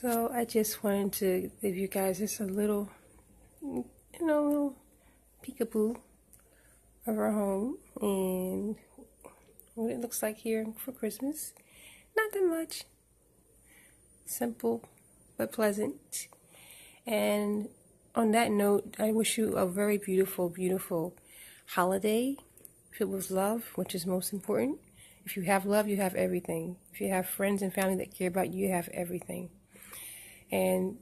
So I just wanted to give you guys just a little, you know, little peekaboo of our home and what it looks like here for Christmas. Not that much. Simple but pleasant. And on that note, I wish you a very beautiful, beautiful holiday filled with love, which is most important. If you have love, you have everything. If you have friends and family that care about you, you have everything. And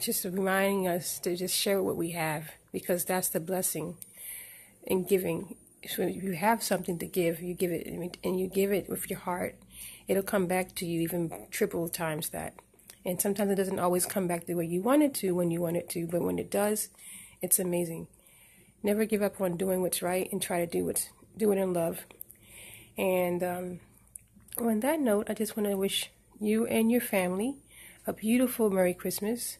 just reminding us to just share what we have because that's the blessing in giving. So if you have something to give, you give it and you give it with your heart, it'll come back to you even triple times that. And sometimes it doesn't always come back the way you want it to when you want it to, but when it does, it's amazing. Never give up on doing what's right and try to do what's do it in love. And um, on that note, I just want to wish you and your family a beautiful Merry Christmas.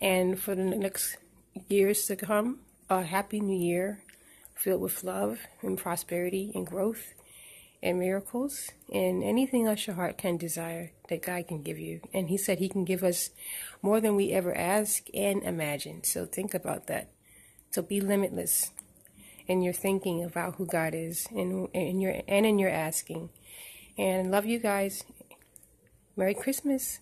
And for the next years to come, a Happy New Year filled with love and prosperity and growth and miracles and anything else your heart can desire that God can give you. And He said He can give us more than we ever ask and imagine. So think about that. So be limitless in your thinking about who God is and in your and in your asking. And love you guys. Merry Christmas.